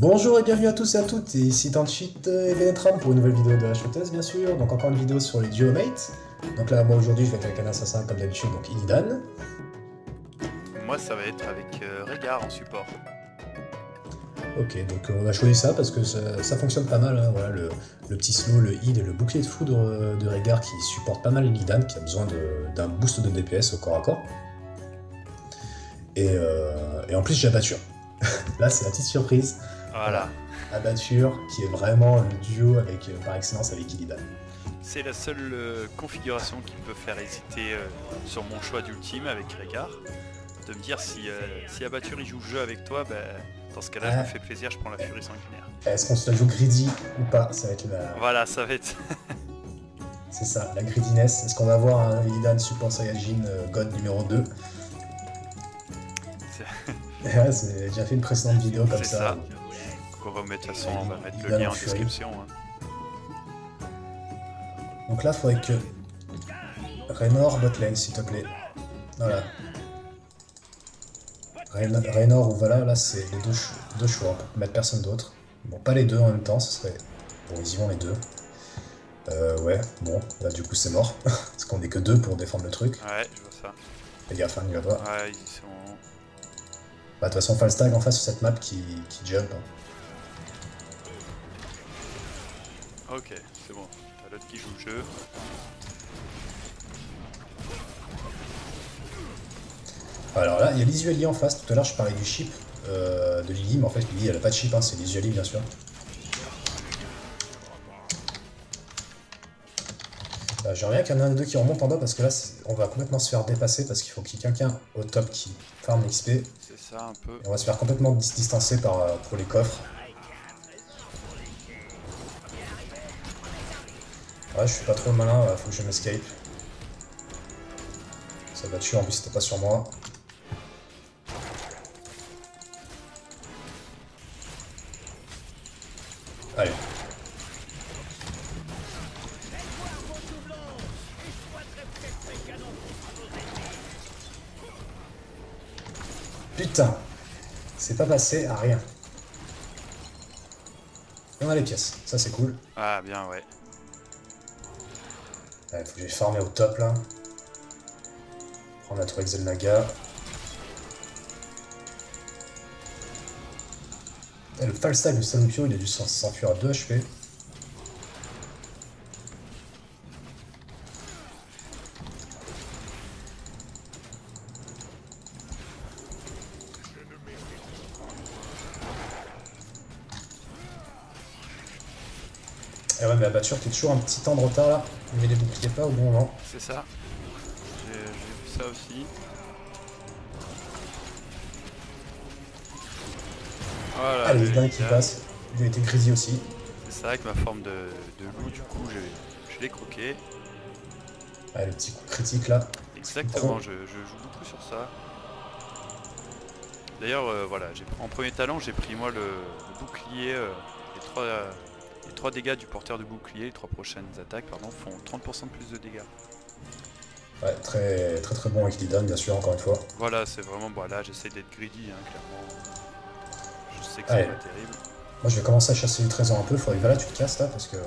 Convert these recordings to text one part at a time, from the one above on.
Bonjour et bienvenue à tous et à toutes, ici Tanchit et Benetram pour une nouvelle vidéo de la bien sûr, donc encore une vidéo sur les duomates. Donc là moi aujourd'hui je vais être avec un assassin comme d'habitude, donc Illidan. Moi ça va être avec euh, Régard en support. Ok, donc euh, on a choisi ça parce que ça, fonctionne pas mal, hein, voilà, le, petit slow, le heal et le bouclier de foudre euh, de Régard qui supporte pas mal Illidan, qui a besoin d'un boost de DPS au corps à corps. Et, et en plus j'ai Abatture. Là c'est la petite surprise. Voilà. Abatture, qui est vraiment le duo avec, euh, par excellence avec Illidan. C'est la seule euh, configuration qui peut faire hésiter euh, sur mon choix d'ultime avec Régard. De me dire si, si Abatture il joue le jeu avec toi, ben, dans ce cas-là, je me fais plaisir, je prends la furie sanguinaire. Est-ce qu'on se la joue greedy ou pas? Ça va être la. Voilà, ça va être. C'est ça, la greediness. Est-ce qu'on va avoir un Illidan support Saiyajin God numéro 2 J'ai déjà fait une précédente vidéo comme ça on va mettre, façon, on va mettre le lien en description. Hein. Donc là, il faudrait que Raynor botlane, s'il te plaît. Voilà. Raynor ou voilà, là, c'est les deux, deux choix. On peut mettre personne d'autre. Bon, pas les deux en même temps, ce serait... Bon, ils y vont les deux. Euh, ouais, bon, là, du coup, c'est mort. Parce qu'on est que deux pour défendre le truc. Ouais, je vois ça. Fais gaffe, hein, il va pas. Ouais, ils sont... Bah, de toute façon, Falstag en face sur cette map qui, qui jump. Hein. Ok, c'est bon. T'as l'autre qui joue le jeu. Alors là, il y a l'Isuali en face. Tout à l'heure, je parlais du chip euh, de Lily, mais en fait, Lily, elle a pas de chip, hein, c'est l'Isuali, bien sûr. Bah, J'aimerais bien qu'il y en ait un des deux qui remonte en bas parce que là, on va complètement se faire dépasser parce qu'il faut qu'il y ait quelqu'un au top qui farme l'XP. C'est ça, un peu. on va se faire complètement distancer par, euh, pour les coffres. Ouais, je suis pas trop malin, faut que je m'escape. Ça va tuer, en plus c'était pas sur moi. Allez. Putain C'est pas passé à rien. on a les pièces, ça c'est cool. Ah bien ouais. Il faut que j'aille farmer au top là. Prendre la tour Exelnaga. le Falstag de Salupio il a dû s'enfuir à 2 HP. Et ouais, mais la batture, t'es toujours un petit temps de retard là. Met les boucliers pas au bon moment. C'est ça. J'ai vu ça aussi. Voilà. Il qui passe. Il a été grisé aussi. C'est vrai que ma forme de, loup, du coup, je, l'ai croqué. Ah, le petit coup critique là. Exactement, je, joue beaucoup sur ça. D'ailleurs, euh, voilà, en premier talent, j'ai pris moi le, bouclier, euh, les trois. Les 3 dégâts du porteur de bouclier, les 3 prochaines attaques, pardon, font 30% de plus de dégâts. Ouais, très très très bon avec Lidan, bien sûr, encore une fois. Voilà, c'est vraiment, bon là j'essaie d'être greedy, hein, clairement. Je sais que c'est pas terrible. Moi je vais commencer à chasser le trésor un peu, faudrait que là tu te casses là, parce que... Ouais,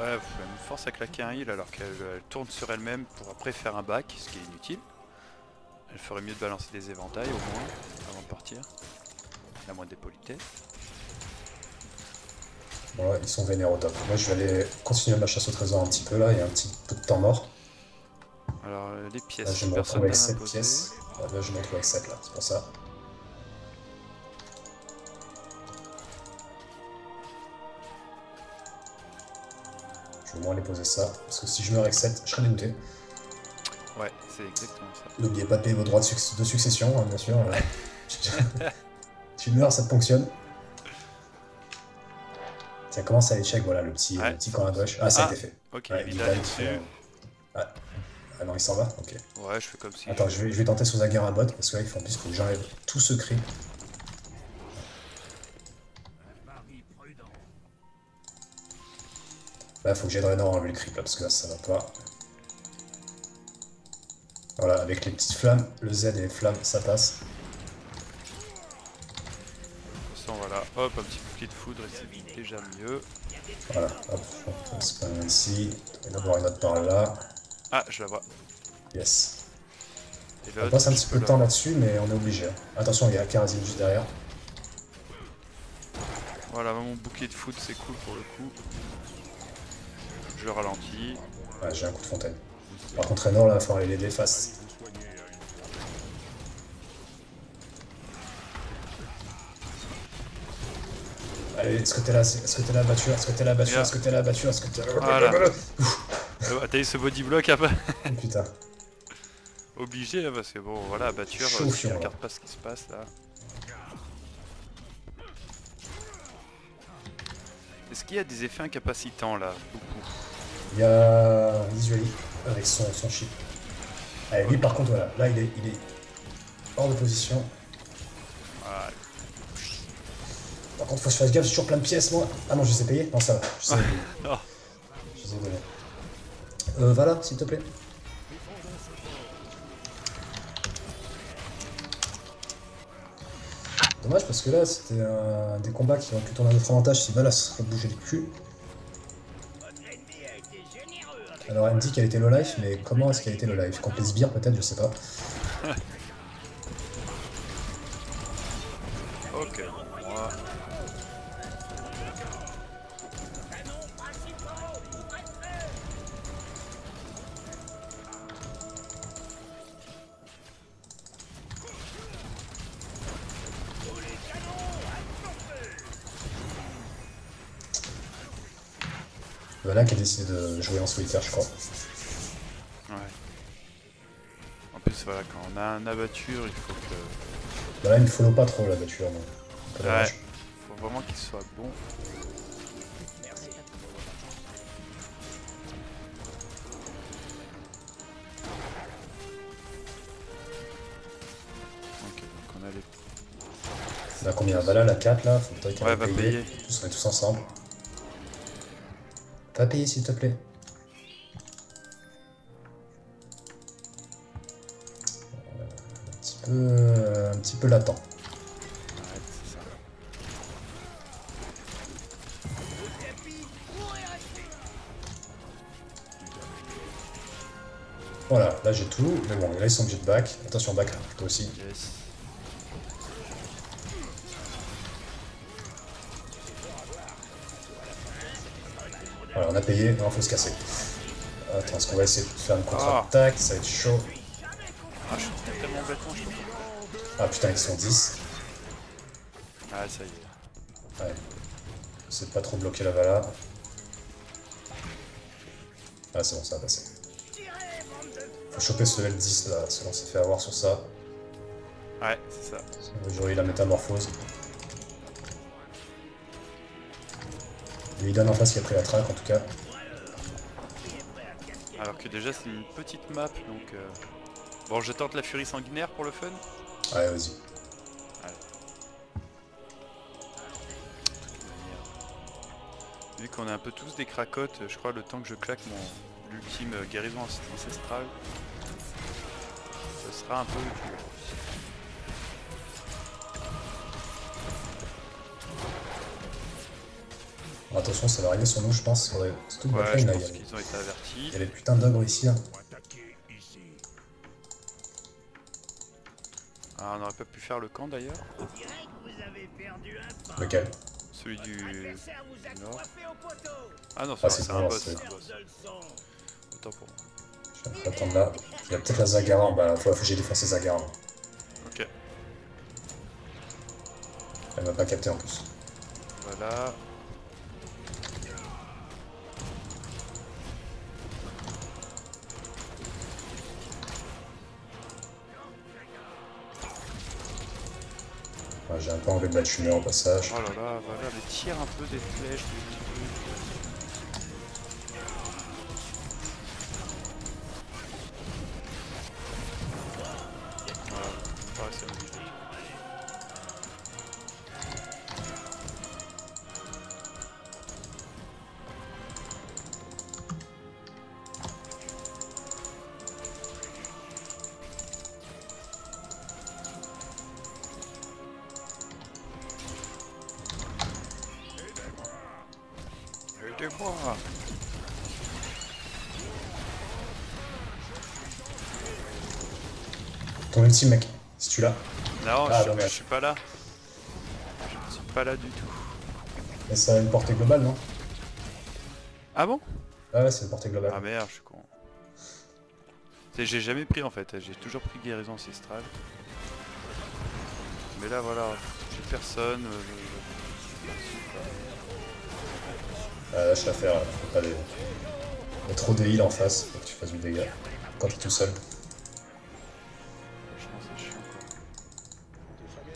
ouais elle me force à claquer un heal alors qu'elle tourne sur elle-même pour après faire un back, ce qui est inutile. Elle ferait mieux de balancer des éventails au moins, avant de partir. La moindre des politesses. Ouais, ils sont vénères au top. Moi, je vais aller continuer ma chasse au trésor un petit peu là, il y a un petit peu de temps mort. Alors, euh, les pièces. Là, je me retrouve avec 7 pièces. là, je me retrouve avec 7 là, c'est pour ça. Je vais au moins les poser ça, parce que si je meurs avec 7, je serai dégoûté. Ouais, c'est exactement ça. N'oubliez pas de payer vos droits de, succession, hein, bien sûr. tu meurs, ça te fonctionne. Ça commence à échec, voilà, le petit, le petit coin à gauche. Ah, ça a ah, été fait. Ok, ouais, il ah. ah. non, il s'en va Ok. Ouais, je fais comme si. Attends, je vais, je vais tenter sous guerre à bot parce que là, il faut, en plus, que j'enlève tout secret. Là, faut que j'aide Raynor à enlever le creep là parce que là, ça va pas. Voilà, avec les petites flammes, le Z et les flammes, ça passe. Hop, un petit bouclier de foudre et c'est déjà mieux. Voilà, hop, on se pas ici. Il va y en avoir une autre par là. Ah, je la vois. Yes. Et On passe un petit peu de temps là-dessus, mais on est obligé. Attention, il y a Karazin juste derrière. Voilà, mon bouclier de foudre, c'est cool pour le coup. Je ralentis. Ouais, j'ai un coup de fontaine. Par contre, Enor, là, il va falloir l'aider fast. Est-ce que t'es là Est-ce que t'es là, battu Est-ce que t'es là, battu. Est-ce que t'es là, battu Est-ce que t'es là Voilà. Euh, T'as eu ce body block après Oh, Putain. Obligé, hein, parce que bon, voilà, batture, Chaud euh, je là. regarde pas ce qui se passe là. Est-ce qu'il y a des effets incapacitants là Beaucoup? Il y a Visuali avec son, son chip. Allez, lui, par contre, voilà. Là, il est, il est hors de position. Par contre, faut que je fasse gaffe, j'ai toujours plein de pièces, moi. Ah non, je les ai payées Non, ça va. Je les ai payées. Oh. Je ai données. Euh, voilà, s'il te plaît. Dommage parce que là c'était un des combats qui pu tourner à notre avantage si Vala se bougé le cul. Alors elle me dit qu'elle était low life, mais comment est-ce qu'elle était low life? Contre les sbires peut-être, je sais pas. De jouer en solitaire, je crois. Ouais. En plus, voilà, quand on a un abatture, il faut que. Vala il me follow pas trop la voiture, donc. Pas Ouais. dommage. faut vraiment qu'il soit bon. Ok, donc on a les. On a combien Vala la 4 là Faudrait qu'elle Ouais, va payer. payer. Plus, on est tous ensemble. Va payer s'il te plaît. Euh, Un petit peu, un petit peu latent. Voilà, là j'ai tout. Mais bon, là ils sont obligés de back. Attention, back, toi aussi. Voilà, on a payé. Non, faut se casser. Attends, est-ce qu'on va essayer de faire une contre-attaque? Ça va être chaud. Ah, je suis tellement bêtement, je trouve. Ah putain, ils sont 10. Ah, ça y est. Ouais. C'est de pas trop bloquer la Vala. Ah, c'est bon, ça va passer. Faut choper ce level 10 là, parce qu'on s'est fait avoir sur ça. Ouais, c'est ça. J'aurais eu la métamorphose. Lui, il en face qui a pris la track en tout cas. Alors que déjà, c'est une petite map, donc. euh, Bon, je tente la furie sanguinaire pour le fun. Ouais, vas-y. Vu qu'on est un peu tous des cracottes, je crois le temps que je claque mon l'ultime euh, guérison ancestrale, ce sera un peu dur. Attention, ça va arriver sur nous, je pense. Faudrait... C'est tout le Ouais, je là. pense qu'ils ont été avertis. il y a les putains d'ogres ici. hein. Ah, on aurait pas pu faire le camp d'ailleurs. Lequel? Celui du nord. Ah non, Ah, c'est c'est un un boss. Autant pour moi. Je vais attendre là. Il y a peut-être la Zagara bas. Faut, faut que j'ai défoncé Zagara. Ok, Elle m'a pas capté en plus. voilà. Ouais, j'ai un peu enlevé de la tumeur au passage. Oh là là, voilà, mais tire un peu des flèches, Aidez-moi Ton ultime, mec, si tu l'as. Non, Ah, je, suis pas là. Je suis pas là du tout. Mais ça a une portée globale, non? Ah bon? Ah ouais, c'est une portée globale. Ah merde, je suis con. J'ai jamais pris en fait, j'ai toujours pris guérison ancestrale. Mais là voilà, j'ai personne. euh, Ah, lâche l'affaire, là. faut pas des... Il y a trop de heal en face, faut que tu fasses du dégât. Quand t'es tout seul. je pense que c'est chiant quoi.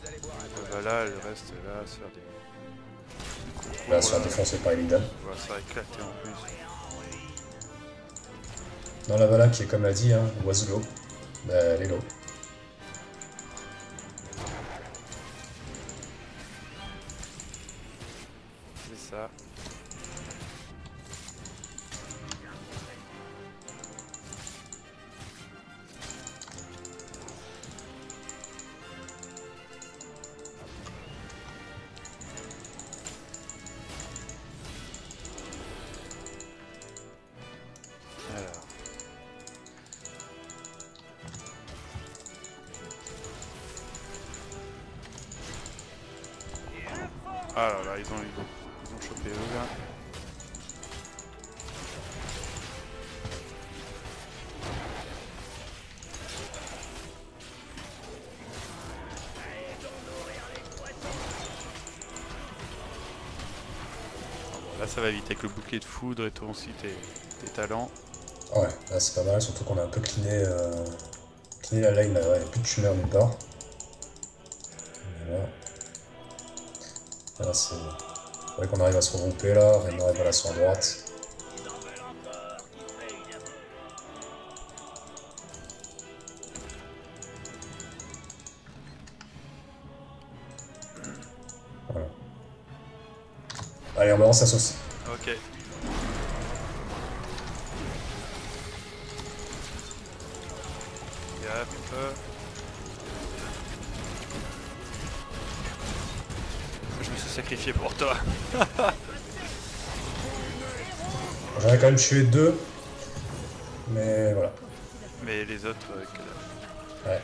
Euh, Voilà, le reste là, se faire des. Là, se faire défoncer par Illidan. Ça va éclater en plus. Dans la Vala, qui est comme l'a dit, hein, was low. Bah, elle est low. Ah là là, ils ont, ils ont, chopé eux là. Ah Là ça va vite avec le bouclier de foudre et ton aussi tes, tes talents. Ouais, là c'est pas mal, surtout qu'on a un peu cleané, euh, la lane, là, ouais, il n'y a plus de tumeur nulle part. Là c'est... Faudrait qu'on arrive à se regrouper là, Raynor et Vala sont à droite. Voilà. Allez, on balance la sauce. Ok. Toi. J'en ai quand même tué deux. Mais voilà. Mais les autres, euh, que dalle. Ouais.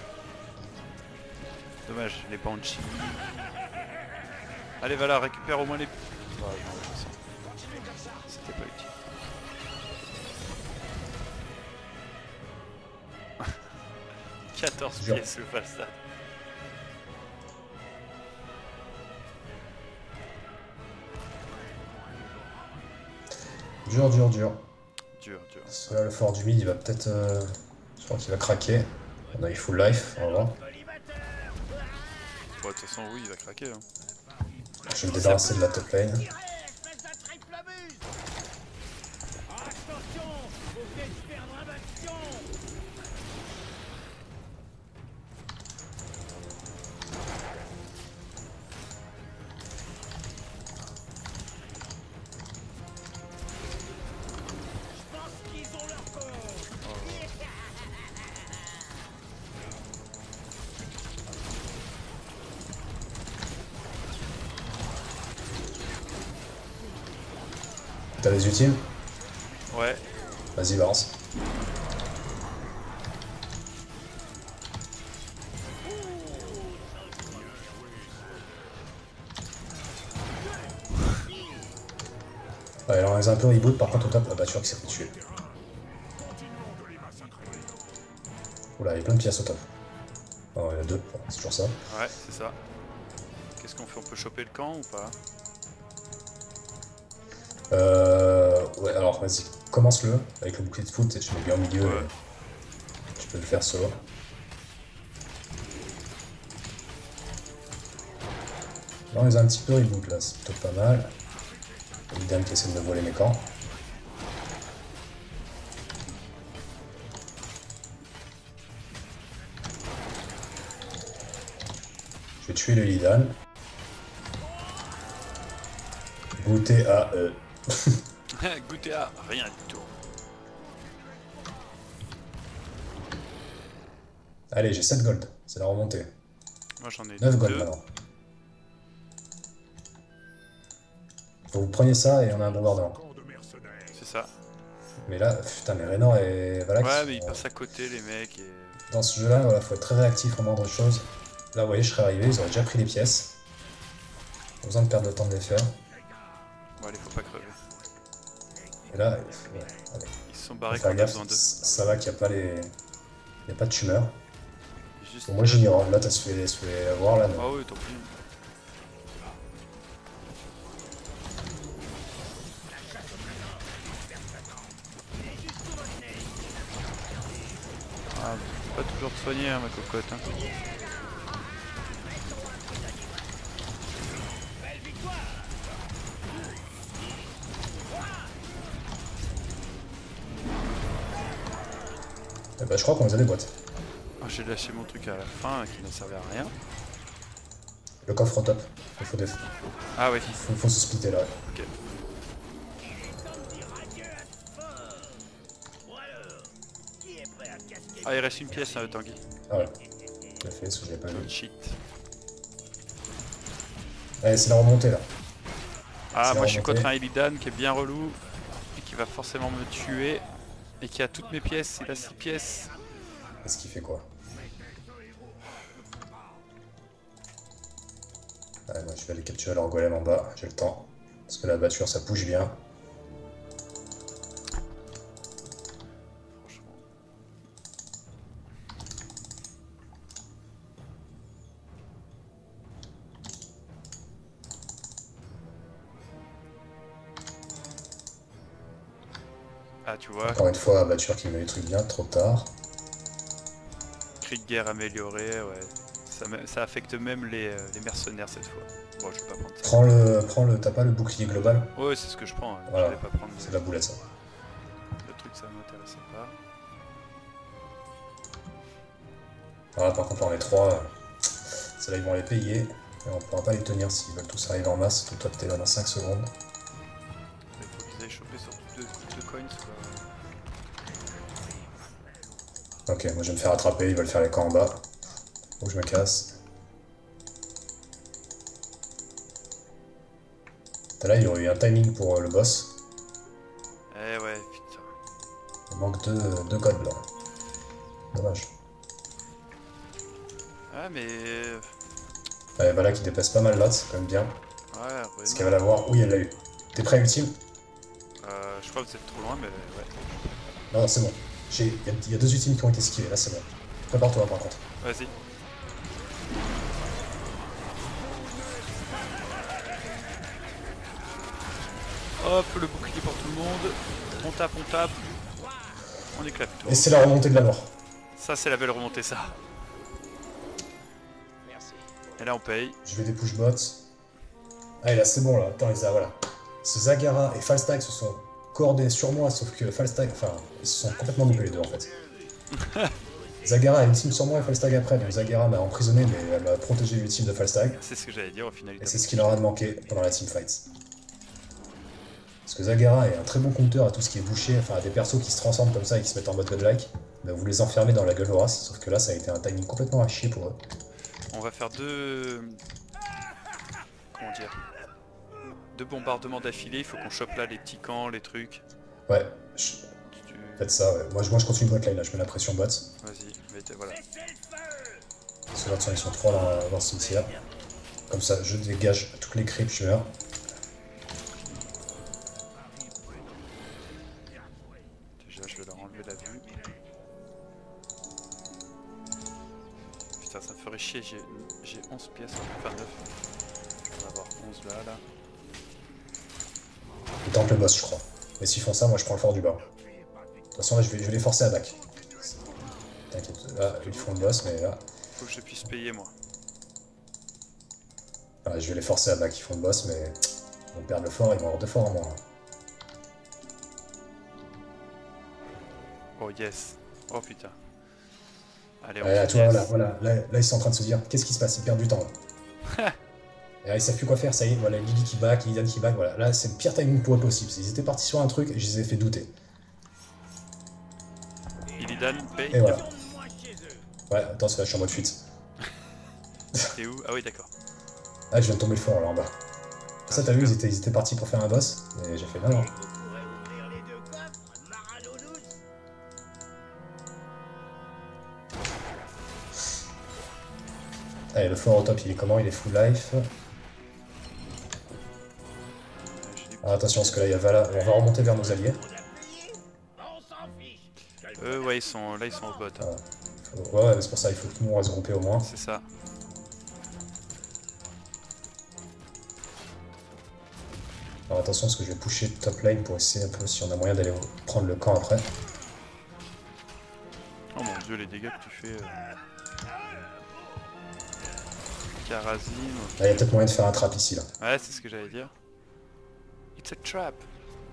Dommage, les Banshee. Allez, voilà, récupère au moins les. Façon. C'était pas utile. « 14 Dur. pièces au Falstad. Dur, dur, dur. Dur, dur. Parce que là, le fort du mid, il va peut-être. euh, Je crois qu'il va craquer. On a eu full life, on va voir. De toute façon, oui, il va craquer. Hein. Je vais me débarrasser de la top lane. T'as les ultimes Ouais, Vas-y, balance. Ouais, alors les un peu reboot, par contre au top, tu vois qu'il s'est fait tuer. Oula, il y a plein de pièces au top. Oh, il y en a deux, c'est toujours ça. ouais, c'est ça. Qu'est-ce qu'on fait On peut choper le camp ou pas? Euh, ouais, alors vas-y, commence-le avec le bouclier de foot et tu mets bien au milieu. Ouais. Tu peux le faire solo. Là, on les a un petit peu reboot là, c'est plutôt pas mal. Idem qui essaie de me voler mes camps. Je vais tuer le Lidan. Goûter à euh, Goûter à rien du tout. Allez, j'ai 7 gold, c'est la remontée. Moi j'en ai 9 gold deux. maintenant. Faut que vous preniez ça et on a un bombardement. ça. Mais là, putain, mais Raynor et Valak. Ouais, mais ils passent à côté, les mecs. Et... Dans ce jeu-là, voilà, faut être très réactif au moindre chose. Là, vous voyez, je serais arrivé, ils auraient déjà pris les pièces. Pas besoin de perdre le temps de les faire. Bon, allez, faut pas crever. Et là, ouais, allez, Ils se sont barrés quand gaffe. besoin d'eux. Ça va qu'il n'y a pas les. Il y a pas de tumeur. Juste... Bon, moi j'ignore, là t'as se fait, se fait avoir là. Ah oui, tant pis. Ah, pas toujours soigner, hein, ma cocotte. Hein. Ben, je crois qu'on les a des boîtes. Ah, J'ai lâché mon truc à la fin qui ne servait à rien. Le coffre au top. Il faut, des... Ah oui, faut, faut se splitter là. ok. Ah, il reste une pièce, hein, Tanguy. Ah ouais. Fait, que l'ai pas vu. Cheat. Allez, c'est la remontée là. Ah, moi je suis contre un Illidan qui est bien relou et qui va forcément me tuer et qui a toutes mes pièces. Il a 6 pièces. Qu'est-ce qu'il fait quoi? Moi je vais aller capturer leur golem en bas, j'ai le temps. Parce que la batture ça bouge bien. Vois, Encore une fois, batture qui met les trucs bien, trop tard. cri de guerre amélioré, ouais. Ça, affecte même les, euh, les mercenaires cette fois. Bon, je vais pas prendre ça. Prends le. Prends le. T'as pas le bouclier global? Ouais, c'est ce que je prends. hein. Voilà. Je vais pas prendre C'est la boulette ça. le truc, ça m'intéressait pas. Voilà, par contre, on est trois. Ceux-là, ils vont les payer. Et on pourra pas les tenir s'ils veulent tous arriver en masse. Tout toi, t'es là dans 5 secondes. Ok, moi je vais me faire attraper, ils veulent faire les camps en bas. Faut que je me casse. Là, il y aurait eu un timing pour euh, le boss. Eh ouais, putain. Il manque deux, deux codes là. Dommage. Ah, mais. euh, Ouais, voilà qui dépasse pas mal là, c'est quand même bien. Ouais, Est-ce Renaud, qu'elle va l'avoir Oui, elle l'a eu. T'es prêt, ultime? Euh, je crois que vous êtes trop loin, mais ouais. Non, non, c'est bon. J'ai- Il y, a- il y a deux ultimes qui ont été esquivés, là c'est bon. Prépare-toi par contre. Vas-y. Hop, le bouclier pour tout le monde. On tape, on tape. On éclate tout. Et c'est la remontée de la mort. Ça, c'est la belle remontée, ça. Et là, on paye. Je vais des push bots. Ah, et là c'est bon là. Attends, les a, voilà. Ce Zagara et Falstag se sont coordonnés sur moi, sauf que Falstag, enfin, ils se sont complètement loupés les deux en fait. Zagara a ultime sur moi et Falstag après, donc Zagara m'a emprisonné, mais elle m'a protégé l'ultime de Falstag. C'est ce que j'allais dire au final. Et c'est ce qui leur a manqué pendant la teamfight. Parce que Zagara est un très bon compteur à tout ce qui est bouché, enfin à des persos qui se transforment comme ça et qui se mettent en mode godlike. Bah, vous les enfermez dans la gueule vorace, sauf que là ça a été un timing complètement à chier pour eux. On va faire deux. Comment dire? Deux bombardements d'affilée. Il faut qu'on chope là les petits camps, les trucs. Ouais, je- Tu- ça, ouais. Moi, je- moi je continue bot line là, je mets la pression bot. Vas-y, t'es- voilà. Parce que là, ils sont trois dans, dans le cimetière. Comme ça, je dégage toutes les creeps, je meurs. Déjà, je vais leur enlever la vue. Putain, ça me ferait chier, j'ai j'ai 11 pièces, enfin 9. Je vais avoir 11 là, là. Ils tentent le boss, je crois. Mais s'ils font ça, moi je prends le fort du bas. De toute façon, là, je vais, je vais les forcer à back. T'inquiète, là, ils font le boss, mais là, Faut que je puisse payer, moi. là, je vais les forcer à back. Ils font le boss, mais ils vont perdre le fort, ils vont avoir deux forts en moins. Oh yes. Oh putain. Allez, on Ouais, là, tu vois, voilà. Là, là, ils sont en train de se dire qu'est-ce qui se passe? Ils perdent du temps. Là ils savent plus quoi faire, ça y est, voilà, Lily qui back, Ilian qui back, voilà. Là, c'est le pire timing pour possible. Ils étaient partis sur un truc et je les ai fait douter. Ilidan paye. Et voilà. Ouais, attends, c'est là, je suis en mode fuite. T'es où? Ah oui, d'accord. Ah, je viens de tomber le fort là en bas. Ah, ça, t'as vu, ils étaient, ils étaient, partis pour faire un boss, mais j'ai fait mal. Allez, le fort au top, il est comment? Il est full life. Alors attention, parce que là, il y a Vala. On va remonter vers nos alliés. Eux, ouais, ils sont, là, ils sont au bot. hein. Faut- Ouais, ouais, c'est pour ça, il faut que nous, on reste groupés au moins. C'est ça. Alors attention, parce que je vais pusher top lane pour essayer un peu si on a moyen d'aller prendre le camp après. Oh mon dieu, les dégâts que tu fais. Euh... Karazim. Il y a peut-être moyen de faire un trap ici, là. Ouais, c'est ce que j'allais dire. It's a trap.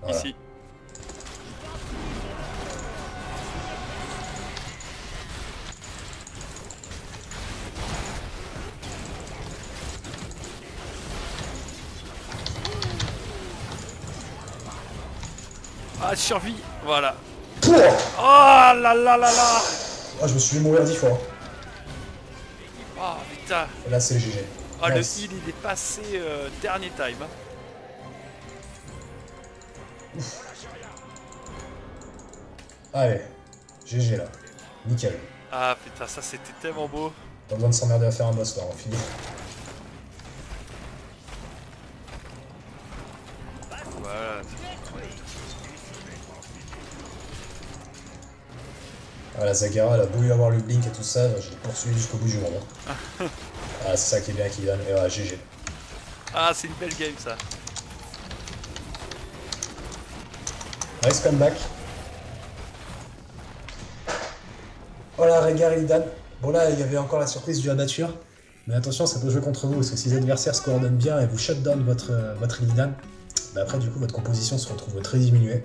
Voilà. Ici. Ah, survie Voilà. Pouah Oh là là là là Ah, je me suis vu mourir dix fois. Oh putain là, c'est GG. Oh Nice. le heal il est passé euh, dernier time. Allez, GG là. Nickel. Ah putain ça c'était tellement beau. Pas besoin de s'emmerder à faire un boss là, on finit. Voilà. Ah, la Zagara, elle a y avoir le blink et tout ça, je l'ai poursuivi jusqu'au bout du monde. hein. ah, c'est ça qui est bien, Kylian. Et voilà, GG. Ah c'est une belle game ça. Nice comeback. Voilà, Régard et. Bon là, il y avait encore la surprise du la nature. Mais attention, ça peut jouer contre vous, parce que si les adversaires se coordonnent bien et vous shut down votre, euh, votre Illidan, bah après du coup votre composition se retrouve très diminuée.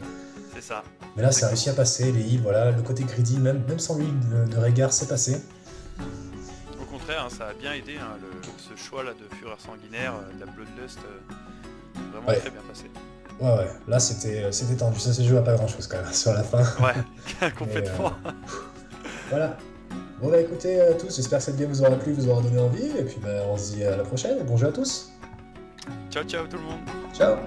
C'est ça. Mais là, ça a réussi à passer, les heals, voilà, le côté greedy, même, même sans l'huile de, de Régard, c'est passé. Au contraire, hein, ça a bien aidé hein, le- ce choix là de fureur sanguinaire, euh, de la bloodlust, euh, vraiment Ouais. très bien passé. Ouais, ouais, là c'était c'était tendu, ça s'est joué à pas grand chose quand même sur la fin. Ouais, complètement. Voilà. Bon bah écoutez euh, tous, j'espère que cette game vous aura plu, vous aura donné envie, et puis bah, on se dit à la prochaine, bonjour à tous. Ciao ciao tout le monde. Ciao